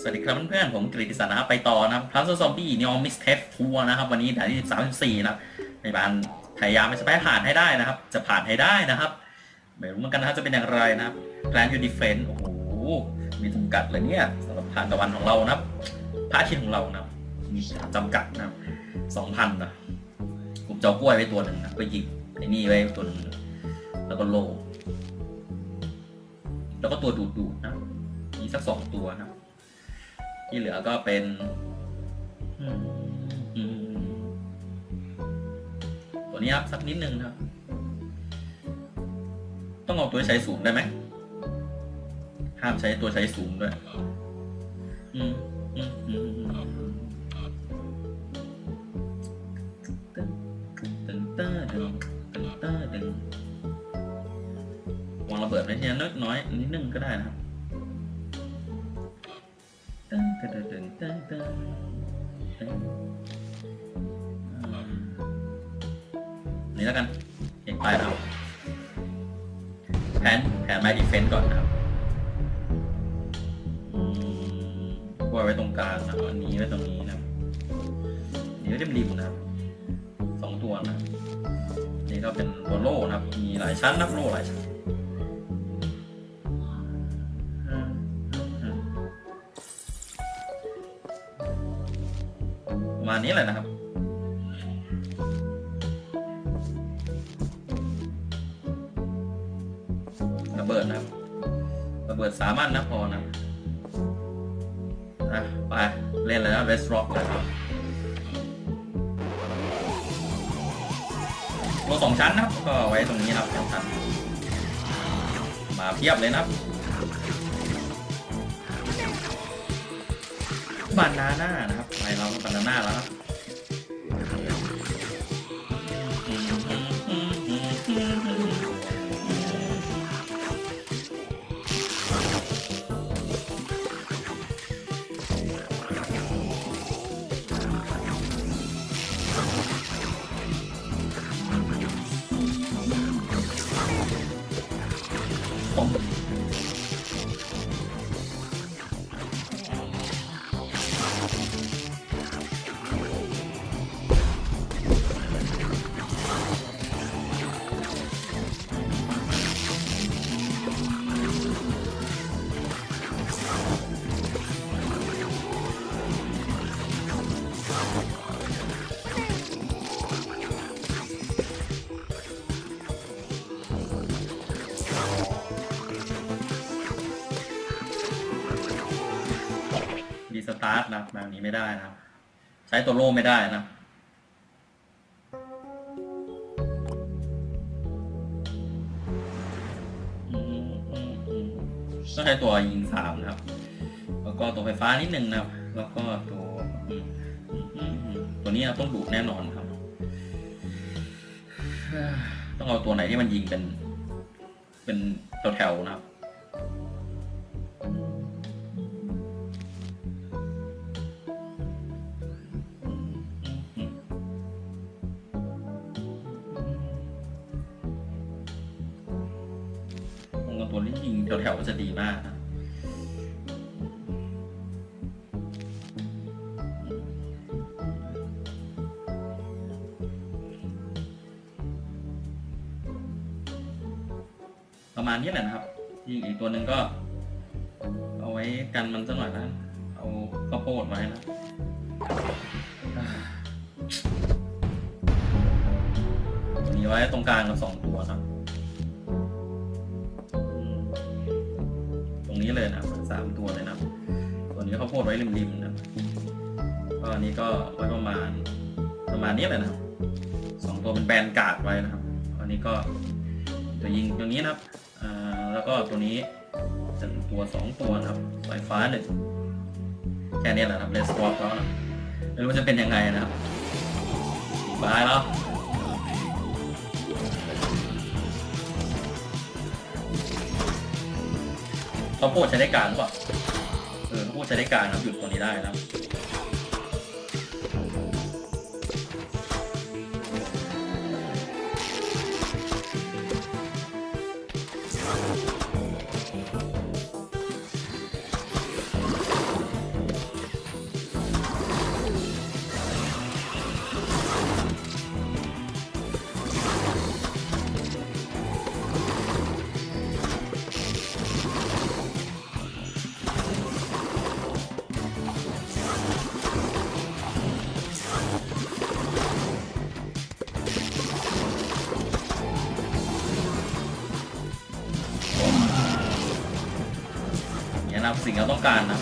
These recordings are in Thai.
สวัสดีครับเพื่อนๆผมกฤติศักดิ์นะครับไปต่อนะครับ Plants Zombies Neon Mixtape Tour นะครับ วันนี้ด่านที่13 14นะครับในบานพยายามไปสไปผ่านให้ได้นะครับ จะผ่านให้ได้นะครับไม่รู้เหมือนกันนะครับจะเป็นอย่างไรนะครับ plan your defense โอ้โหมีจำกัดเลยเนี่ยสำหรับทานตะวันของเรานะครับพระอาทิตย์ของเรานะครับมีจำกัดนะครับสองพันนะผมจะเอากล้วยไว้ตัวหนึ่งนะไปหยิบไอ้นี่ไว้ตัวหนึ่งแล้วก็โล แล้วก็ตัวดูดดูดนะมีสักสองตัวนะ ที่เหลือก็เป็นอืมอืมตัวนี้ครับสักนิดนึงครับ ต้องเอาตัวใช้สูงได้ไหมห้ามใช้ตัวใช้สูงด้วยอืมอืมอืมอืมตึ้งตึ้งตึ้งตึ้งตึ้งตึ้งตึ้งวางระเบิดไว้ทีละนิดน้อยนิดนึงก็ได้นะครับ ตึ้งตึ้งตึ้งตึ้งตึ้งตึงนี่แล้วกันเองไปแล้วแผนแผนมาดีเฟนต์ก่อนนะครับวางไว้ตรงกลางนะครับอันนี้ไว้ตรงนี้นะครับนี่ไว้ริมนะครับสองตัวนะนี่ก็เป็นตัวโล่นะครับ มีหลายชั้นนับโล่หลายชั้น มาณนี้แหละนะครับ ระเบิดนะครับ ระเบิดสามารถนะพอนะอะไปเล่นเลยนะเวสต์ร็อกเลยครับตัวสองชั้นนะครับ ก็ไว้ตรงนี้นะครับสองชั้นมาเพียบเลยนะครับบานาน่านะครับ ไปเราก็บานาน่าแล้วครับผม ตาร์ทนะครับแบบนี้ไม่ได้นะครับใช้ตัวโล่ไม่ได้นะต้องใช้ตัวยิงสามนะครับ แล้วก็ตัวไฟฟ้านิดนึงนะครับ แล้วก็ตัวตัวนี้ต้องดูดแน่นอนครับ ต้องเอาตัวไหนที่มันยิงเป็น เป็นตัวแถวๆนะครับ แถวๆจะดีมากนะประมาณนี้แหละนะครับยิงอีกตัวหนึ่งก็ เอาไว้กันมันสักหน่อยนะเอาข้าวโพดไว้นะอ่าตัวนี้ไว้ตรงกลางกับสองตัวนะ นี้เลยนะสามตัวเลยนะตัวนี้ข้าวโพดไว้ริมๆนะก็อันนี้ก็ไว้ประมาณประมาณนี้เลยนะสองตัวเป็นแบนกาดไว้นะครับ อันนี้ก็จะยิงตรงนี้นะครับแล้วก็ตัวนี้จะตัวสองตัวนะครับไฟฟ้าหนึ่งแค่นี้แหละครับเลสวอปแล้วนะไม่รู้จะเป็นยังไงนะครับบายแล้ว ข้าวโพดใช้ได้การหรือเปล่าเออข้าวโพดใช้ได้การนะหยุดตัวนี้ได้นะ สิ่งที่เราต้องการนะ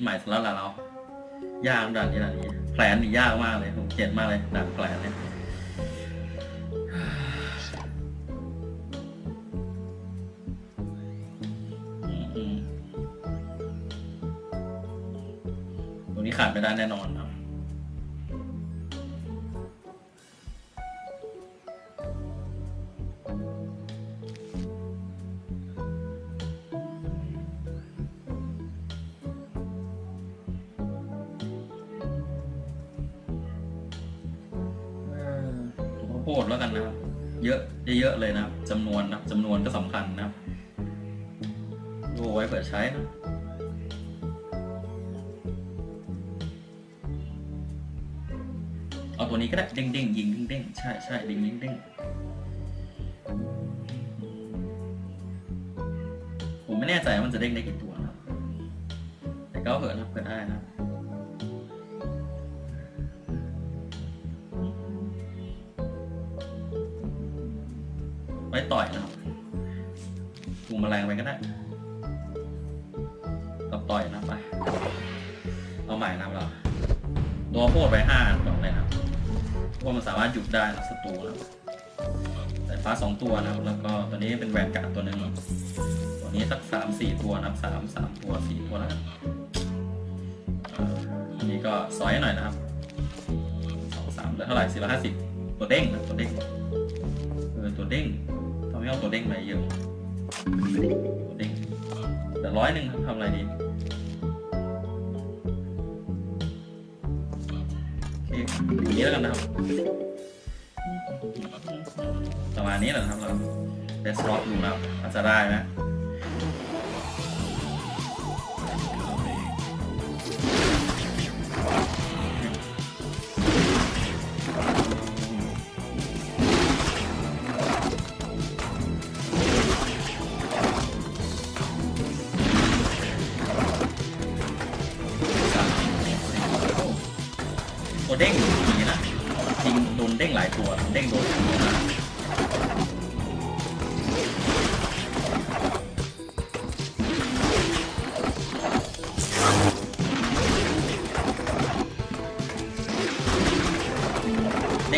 ต้องคิดใหม่แล้วล่ะเรา ยากด่านนี้ด่านนี้ แผลนี่ยากมากเลย ผมเขียนมากเลยด่านแผลนเนี่ยตรงนี้ขาดไม่ได้แน่นอน ดแล้วกันนะครับ เยอะเยอะๆเลยนะครับจำนวนนะจำนวนก็สำคัญนะครับ ดูไว้เผื่อใช้นะเอาตัวนี้ก็ได้เด้งเด้งๆยิงเด้งเด้งๆใช่ใช่ยิงเด้งเด้งผมไม่แน่ใจว่ามันจะเด้งได้กี่ตัวนะแต่ก็เผื่อนะเผื่อได้นะ ไว้ต่อยนะครับจูงแมลงไปก็ได้กับต่อยนะไปเอาใหม่นะครับเราตัวโพดไปห้าก่อนเลยนะครับเพราะว่ามันสามารถหยุดได้นะศัตรูนะครับสายฟ้าสองตัวนะครับแล้วก็ตัวนี้เป็นแวนการ์ดตัวหนึ่งตัวนี้สักสามสี่ตัวนะครับสามสามตัวสี่ตัวแล้วกันอันนี้ก็ซอยหน่อยนะครับสองสามเหลือเท่าไหร่สี่ร้อยห้าสิบตัวเด้งนะตัวเด้งเออตัวเด้ง ไมเอาตัวเด้งมาเยอะตัวเด้งแต่ร้อยหนึ่งทำอะไรดีโอเคอย่างนี้แล้วกันนะครับประมาณนี้แหละครับเราเดสล็อตดูนะครับอาจจะได้ไหม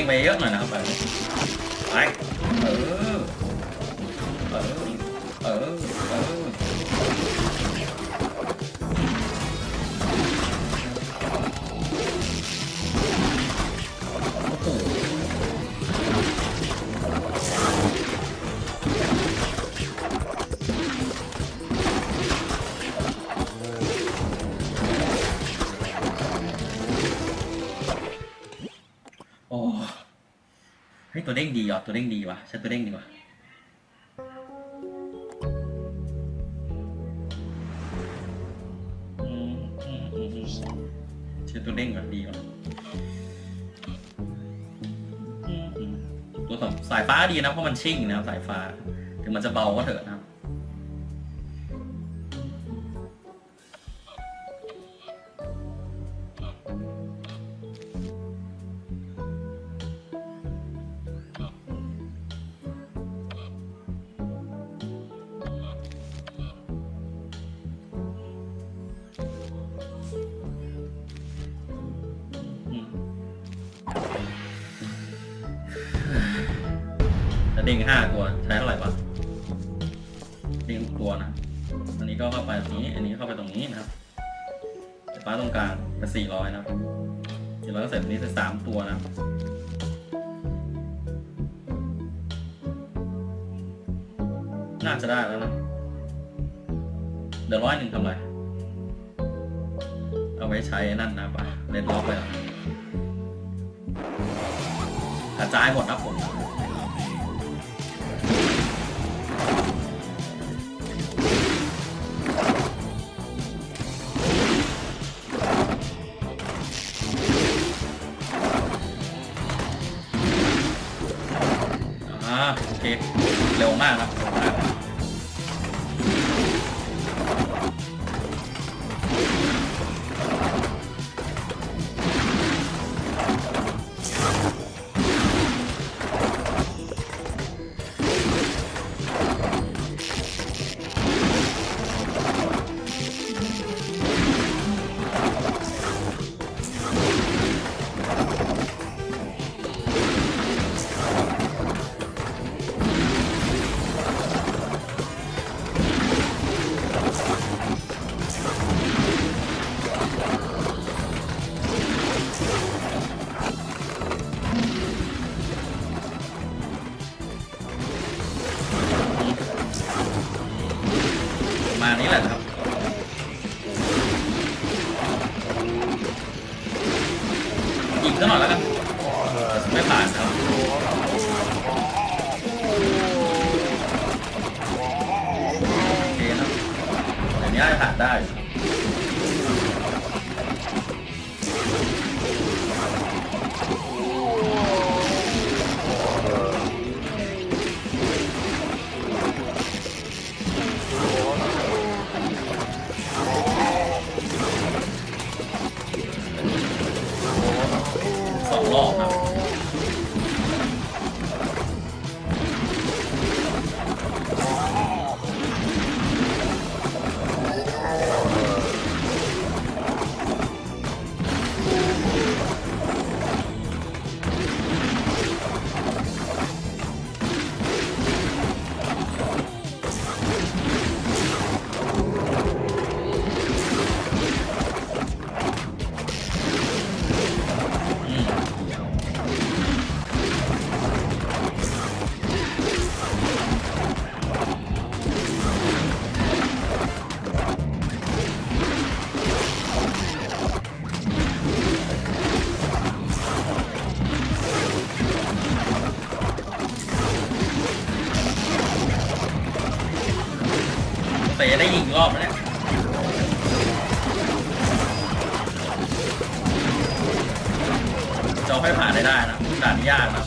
เด้งไปเยอะหน่อยนะครับไป ฮ้ยตัวเด้งดีอะตัวเด้งดีวะใช้ตัวเด้งดีวะใช้ตัวเด้งแบบดีว่ะตัวสสายฟ้าดีนะเพราะมันชิ่งนะสายฟ้า ถึงมันจะเบาก็เถอะนะ เด้งห้าตัวใช้เท่าไหร่วะเด้งทุกตัวนะ อันนี้ก็เข้าไปตรงนี้ อันนี้เข้าไปตรงนี้นะครับไฟฟ้าตรงกลางเป็นสี่ร้อยนะสี่ร้อยเสร็จนี้จะสามตัวนะน่าจะได้แล้วนะลือร้อยหนึ่งทำไรเอาไว้ใช้นั่นนะปะเล่นรอบไปแล้วกระจายหมดนะผม เร็วมากครับ มานี้แหละครับอีกสักหน่อยแล้วกัน แต่จะได้ยิงรอบไหมเนี่ยจะเอาให้ผ่านได้ได้นะด่านนี้ยากนะ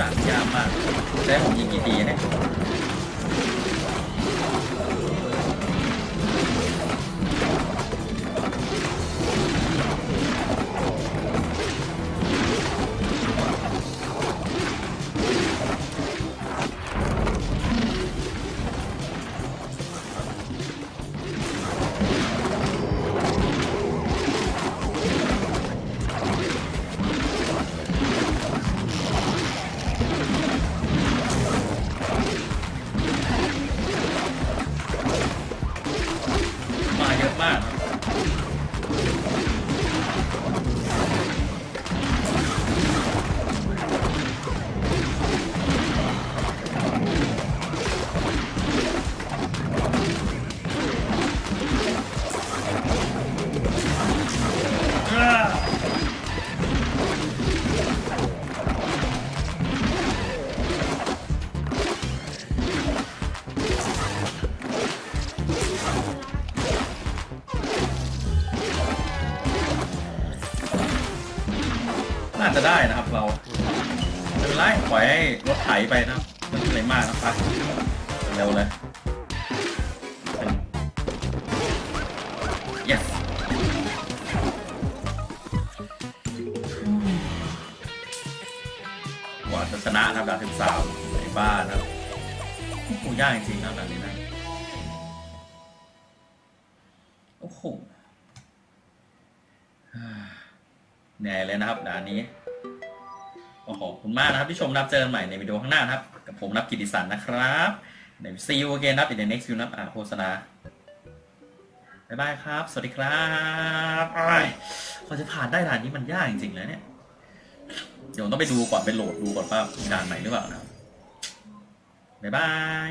ด่านนี้ยากมากได้ผมยิงกี่ทีเนี่ย มาเยอะมาก น่าจะได้นะครับเราไม่เป็นไรปล่อยให้รถไถไปนะครับไมันอะไรมากนะครับเร็วเลย yes กว่าจะชนะนะครับดาวสิบสามในบ้านนะครับโอ้โหยากจริงๆนะแบบนี้นะ โอ้โหฮ่า เหนื่อยเลยนะครับด่านนี้โอ้โหขอบคุณมากนะครับที่ชมรับเจอกันใหม่ในวิดีโอข้างหน้านะครับ กับผมนับกิติสันนะครับใน see you again นับ in the next video นับอ่าโฆษณาบ๊ายบายครับ สวัสดีครับอ้ายพอจะผ่านได้ด่านนี้มันยากจริงๆแล้วเนี่ยเดี๋ยวต้องไปดูก่อนไปโหลดดูก่อนว่าด่านใหม่หรือเปล่านะครับบ๊ายบาย